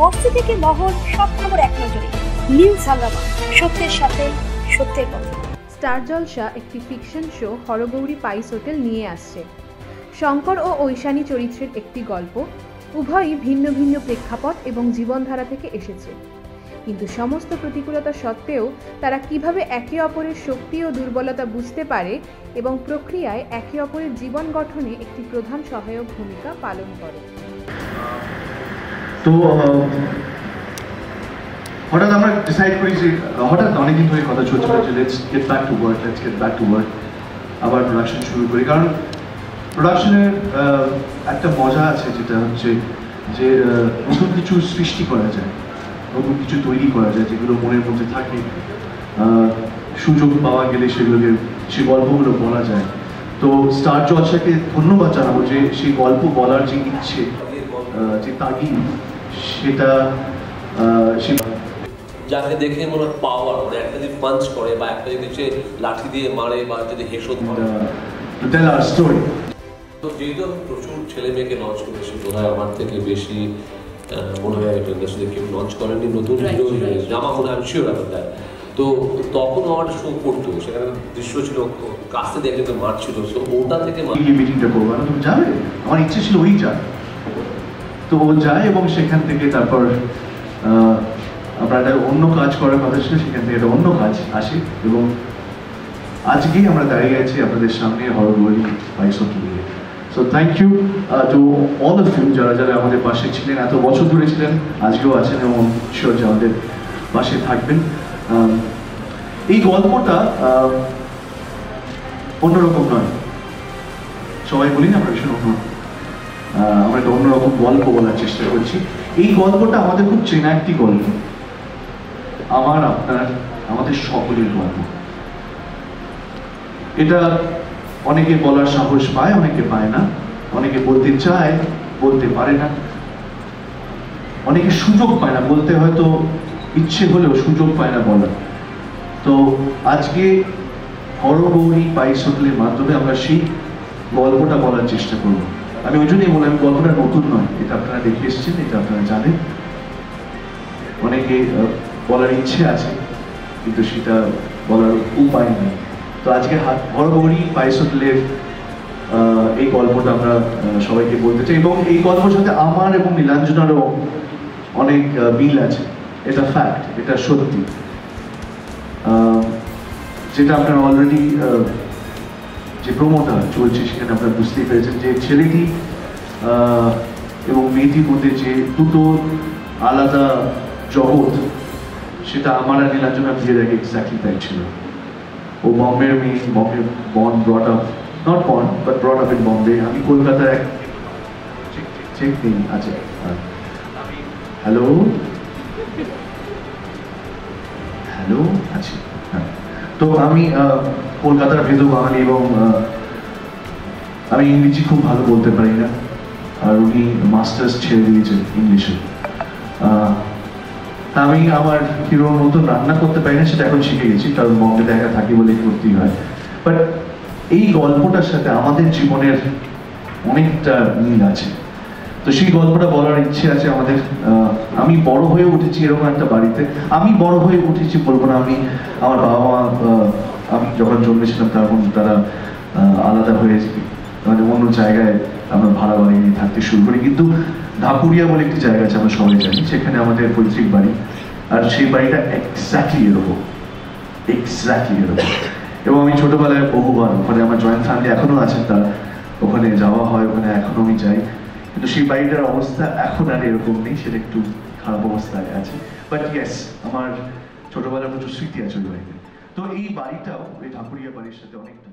বস্তি থেকে মহল সব খবর এক নজরে। নিউজ হাঙ্গামা সত্যের সাথে সত্যের পথে। স্টার জলসা একটি ফিকশন শো হরগৌরী পাইস হোটেল নিয়ে আসছে। শঙ্কর ও ঐশানী চরিত্রের একটি গল্প উভয়ই ভিন্ন ভিন্ন প্রেক্ষাপট এবং জীবনধারা থেকে এসেছে। কিন্তু সমস্ত প্রতিকূলতা সত্ত্বেও তারা কীভাবে একে অপরের শক্তি ও দুর্বলতা বুঝতে পারে এবং প্রক্রিয়ায় একে অপরের জীবন গঠনে একটি প্রধান সহায়ক ভূমিকা পালন করে। তো হঠাৎ আমরা ডিসাইড করি যে, হঠাৎ অনেকদিন ধরে কথা চলছিল যে let's get back to work let's get back to work আবার প্রোডাকশন শুরু করি। কারণ প্রোডাকশনের একটা মজা আছে যেটা হচ্ছে যে নতুন কিছু সৃষ্টি করা যায়, নতুন কিছু তৈরি করা যায় যেগুলো মনের মধ্যে থাকে। সুযোগ পাওয়া গেলে সেগুলোকে, সেই গল্পগুলো বলা যায়। তো স্টার জলসাকে ধন্যবাদ জানাব যে, সেই গল্প বলার যে ইচ্ছে যে তাগিদ সেটা যাকে দেখে মনে হয় পাওয়ার মানে একটা যদি পাঞ্চ করে বা একটা যদি সে লাঠি দিয়ে মারে বা যদি হেসো স্টোরি তো যেহেতু আমি প্রচুর ছেলে মেয়েকে লঞ্চ করেছি বোধ হয় আমার থেকে বেশি মনে হয় ইন্ডাস্ট্রিতে কেউ লঞ্চ করেনি নতুন হিরো আমার মনে হয় আমি শিওর এখন তো তখন আমার শো করতো সেখানে দৃশ্য ছিল কাছে দেখে তো মারছিল তো ওটা থেকে মিটিংটা করব। না তুমি যাবে? আমার ইচ্ছে ছিল ওই যায় তো ও যায় এবং সেখান থেকে তারপর আমরা একটা অন্য কাজ করার কথা ছিল সেখান থেকে একটা অন্য কাজ আসে এবং আজকেই আমরা দাঁড়িয়ে আছি আপনাদের সামনে হরগরি বাইশক নিয়ে so thank you to all of you যারা যারা আমাদের পাশে ছিলেন এত বছর ধরে ছিলেন আজকেও আছেন এবং শিওর যে আমাদের পাশে থাকবেন। এই গল্পটা আহ, অন্যরকম নয়। সবাই বলি না আমরা ভীষণ অন্য আহ, আমরা একটা অন্যরকম গল্প বলার চেষ্টা করছি। এই গল্পটা আমাদের খুব চেনা একটি গল্প। আমার, আপনার, আমাদের সকলের গল্প। এটা অনেকে বলার সাহস পায়, অনেকে পায় না। অনেকে বলতে চায়, বলতে পারে না। অনেকে সুযোগ পায় না, বলতে হয়তো ইচ্ছে হলেও সুযোগ পায় না বলার। তো আজকে হরগৌরী পাইস হোটেলের মাধ্যমে আমরা সেই গল্পটা বলার চেষ্টা করব। আমি ওই জন্যই বললাম গল্পটা নতুন নয়। এটা আপনারা দেখে এসেছেন, এটা আপনারা জানেন। অনেকে বলার ইচ্ছে আছে, কিন্তু সেটা বলার উপায় নেই। তো আজকে হাত হরগৌরী পাইস হোটেলের এই গল্পটা আমরা সবাইকে বলতে চাই। এবং এই গল্পের সাথে আমার এবং নীলাঞ্জনারও অনেক মিল আছে। এটা ফ্যাক্ট এটা সত্যি। যেটা আপনারা অলরেডি যে প্রোমোটা চলছে, সেখানে আপনারা বুঝতেই পেরেছেন যে ছেলেটি এবং মেয়েটির মধ্যে যে দুটো আলাদা জগৎ, সেটা আমার আর নীলাঞ্জনা বিয়ের আগে এক্স্যাক্টলি তাই ছিল। ও বম্বের মেয়ে Bombay born brought up not born but brought up in Bombay আমি কলকাতার এক চেক নেই আছে হ্যালো হ্যালো আছি হ্যাঁ। তো আমি কলকাতার ভেদু বাঙালি এবং আমি ইংরেজি খুব ভালো বলতে পারি না, আর উনি মাস্টার্স ছেড়ে দিয়েছেন ইংলিশে। আমি আমার হিরোর মতো রান্না করতে পারি না, সেটা এখন শিখে গেছি, কারণ বম্বে দেখা থাকি বলে করতেই হয়। বাট এই গল্পটার সাথে আমাদের জীবনের অনেকটা মিল আছে। তো সেই গল্পটা বলার ইচ্ছে আছে আমাদের। আমি বড় হয়ে উঠেছি এরকম একটা বাড়িতে। আমি বড় হয়ে উঠেছি বলব না, আমি আমার বাবা মা আমি যখন জন্মেছিলাম তখন তারা আলাদা হয়ে মানে অন্য জায়গায় আমরা ভাড়া বাড়ি নিয়ে থাকতে শুরু করি। কিন্তু ঢাকুরিয়া বলে একটি জায়গা আছে, আমরা সবাই জানি, সেখানে আমাদের পৈতৃক বাড়ি। আর সেই বাড়িটা এক্স্যাক্টলি এরকম এক্স্যাক্টলি এরকম। এবং আমি ছোটবেলায় বহুবার, ওখানে আমার জয়েন্ট ফ্যামিলি এখনও আছেন তার ওখানে যাওয়া হয়, ওখানে এখনও আমি যাই। কিন্তু সেই বাড়িটার অবস্থা এখন আর এরকম নেই, সেটা একটু খারাপ অবস্থায় আছে। বাট ইয়েস আমার ছোটবেলার প্রচুর স্মৃতি আছে ওই বাড়িতে। তো এই বাড়িটাও ওই ঢাকুরিয়া বাড়ির সাথে অনেকটা